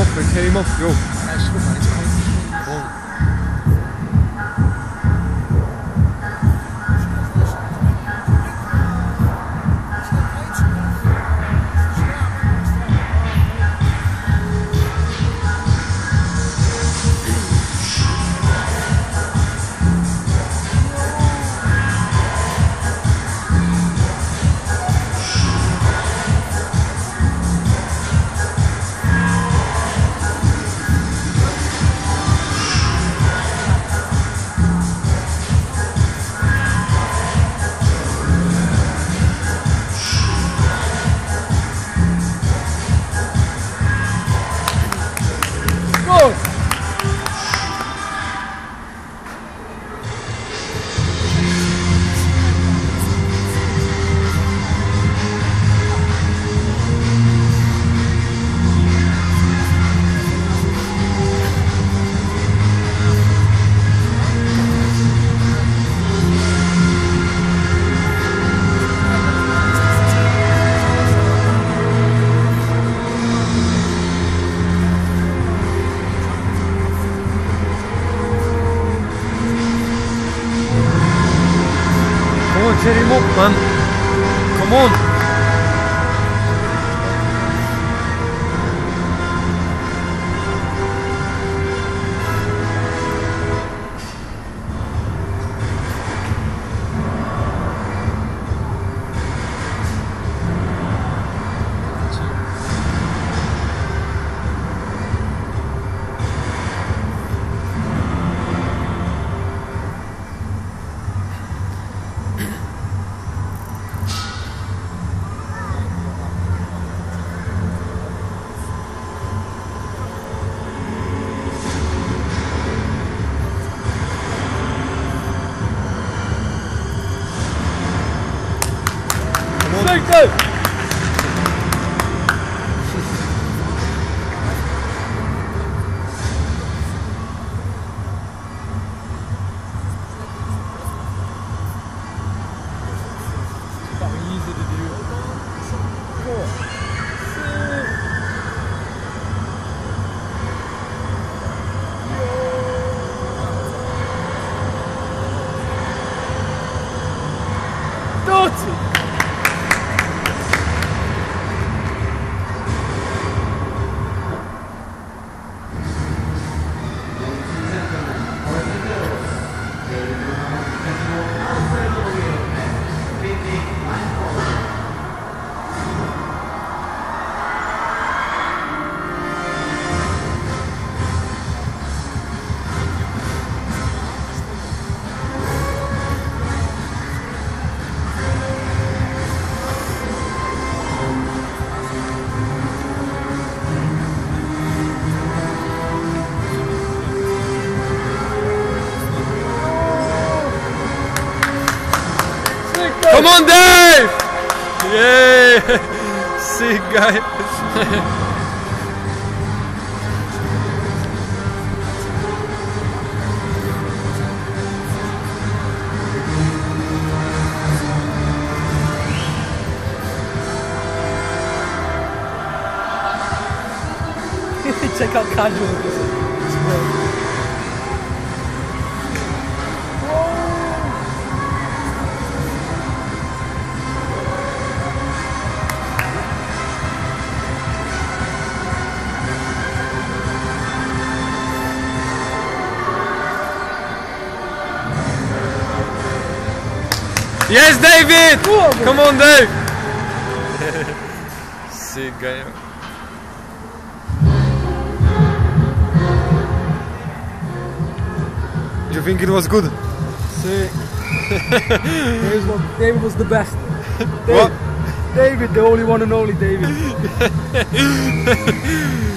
off, it came off. Yo. On, him up, man. Come on. Take that! Come on, Dave! Yeah! Sick guy. Check out casual. It's great. Yes, David! Come on, Dave! Sick guy. You think it was good? Sick. David, was, David was the best. David, What? David, the only one and only David.